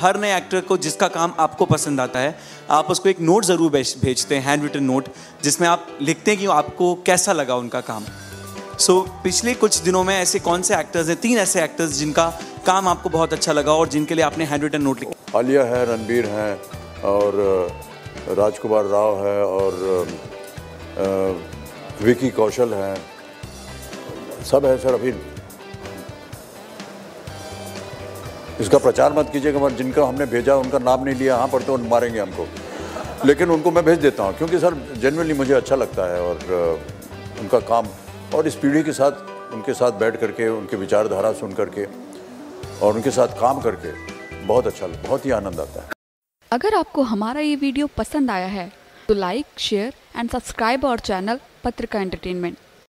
हर नए एक्टर को जिसका काम आपको पसंद आता है आप उसको एक नोट ज़रूर भेजते हैं हैंड रिटन नोट जिसमें आप लिखते हैं कि आपको कैसा लगा उनका काम। सो so, पिछले कुछ दिनों में ऐसे कौन से एक्टर्स हैं तीन ऐसे एक्टर्स जिनका काम आपको बहुत अच्छा लगा और जिनके लिए आपने हैंड रिटन नोट लिखा आलिया है रणबीर हैं और राजकुमार राव है और विकी कौशल हैं। सब है सर अभी इसका प्रचार मत कीजिएगा जिनका हमने भेजा, उनका नाम नहीं लिया हाँ पर तो मारेंगे हमको। लेकिन उनको मैं भेज देता हूँ, क्योंकि सर जेनुअनली मुझे अच्छा लगता है और उनका काम और इस पीढ़ी के साथ, उनके साथ बैठ करके, उनके विचारधारा सुन करके और उनके साथ काम करके बहुत अच्छा बहुत ही आनंद आता है। अगर आपको हमारा ये वीडियो पसंद आया है तो like share and subscribe our channel Patrika entertainment